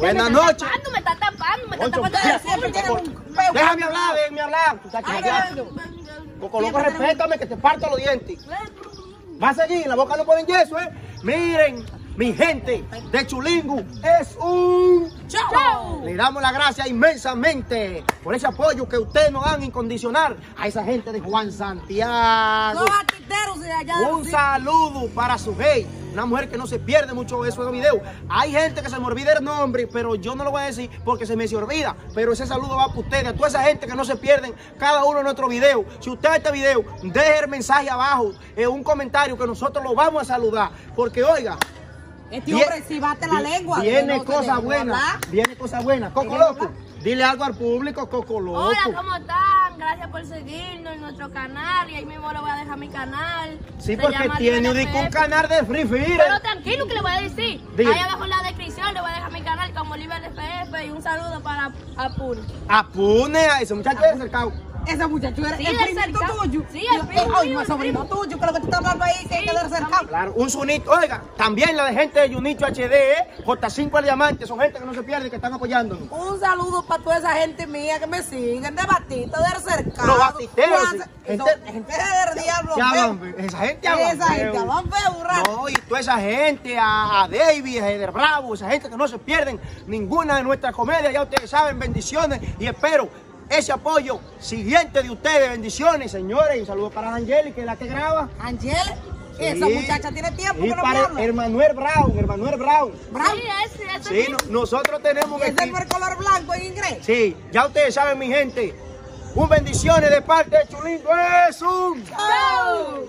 Buenas me está noches. tapando, me está tapando, me está tapando. Déjame hablar, déjame hablar. Loco, respétame que te parto los dientes. Va a seguir, la boca no ponen yeso, ¿eh? Miren, mi gente de Chulingu es un... ¡Chao! Le damos la gracia inmensamente por ese apoyo que ustedes nos dan incondicional a esa gente de Juan Santiago. Los de allá. Un saludo para su gay, una mujer que no se pierde mucho eso en video. Hay gente que se me olvida el nombre, pero yo no lo voy a decir porque se me se olvida. Pero ese saludo va para ustedes, a toda esa gente que no se pierden cada uno de nuestros videos. Si usted ve este video, deje el mensaje abajo, en un comentario que nosotros lo vamos a saludar. Porque oiga, Este hombre sí bate la lengua. Viene no cosa buena, viene cosa buena. Coco Loco, dile algo al público, Coco Loco. Hola, ¿cómo están? Gracias por seguirnos en nuestro canal y ahí mismo le voy a dejar mi canal. Sí, Se porque tiene un, canal de Free Fire. Pero tranquilo que le voy a decir. Dile. Ahí abajo en la descripción le voy a dejar mi canal como Libre FF y un saludo para Apur. Apune a ese muchacho. Ese muchacho era Sí, el del primito tuyo. Sí, el eh, Ay, no, el sobrino tuyo, que lo que tú estás hablando ahí, que hay que cercado. Claro, un sunito. Oiga, también la de gente de Junito HD, ¿eh? J5 al diamante, son gente que no se pierde y que están apoyándonos. Un saludo para toda esa gente mía que me siguen de batito, del cercado. Los batiteros, Juan- sí. Gente- gente del diablo. Hablan, esa gente habla Esa gente feo. hablan feo. No, y toda esa gente, a, a David, a Eder Bravo, esa gente que no se pierden ninguna de nuestras comedias, ya ustedes saben, bendiciones y espero ese apoyo siguiente de ustedes, bendiciones, señores, y saludos para Angeli, que es la que graba. Angel, Sí. esa muchacha tiene tiempo Y que no para habla. Hermanuel Brown, Hermanuel Brown. Bravo. Sí, ese, ese Sí, no- nosotros tenemos equipo- no es color blanco en inglés. Sí, ya ustedes saben, mi gente. Un bendiciones de parte de Chulindo. Es un. ¡Chao!